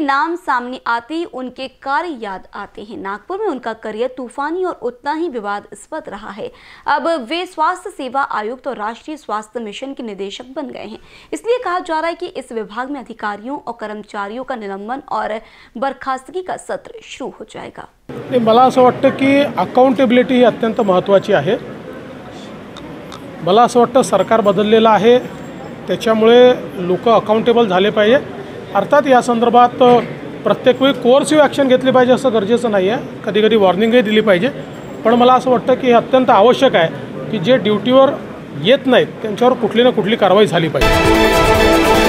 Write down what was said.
नाम सामने आते ही उनके कार्य याद आते हैं। नागपुर में उनका करियर तूफानी और उतना ही विवादास्पद रहा है। अब वे स्वास्थ्य सेवा आयुक्त और राष्ट्रीय स्वास्थ्य मिशन के निदेशक बन गए हैं। इसलिए कहा जा रहा है कि इस विभाग में अधिकारियों और कर्मचारियों का निलंबन और बर्खास्तगी का सत्र शुरू हो जाएगा। मला की अकाउंटेबिलिटी ही अत्यंत महत्त्वाची आहे. मला असं सरकार बदललेलं आहे. लोक अकाउंटेबल झाले अर्थात या संदर्भात प्रत्येक वेळी कोर्सिव्ह ॲक्शन घेतली पाहिजे असं गरजेचं नाही आहे कधी कधी वॉर्निंगही दिली पाहिजे. पण मला असं वाटतं की हे अत्यंत आवश्यक आहे की जे ड्युटीवर येत नाहीत त्यांच्यावर कुठली ना कुठली कारवाई झाली पाहिजे.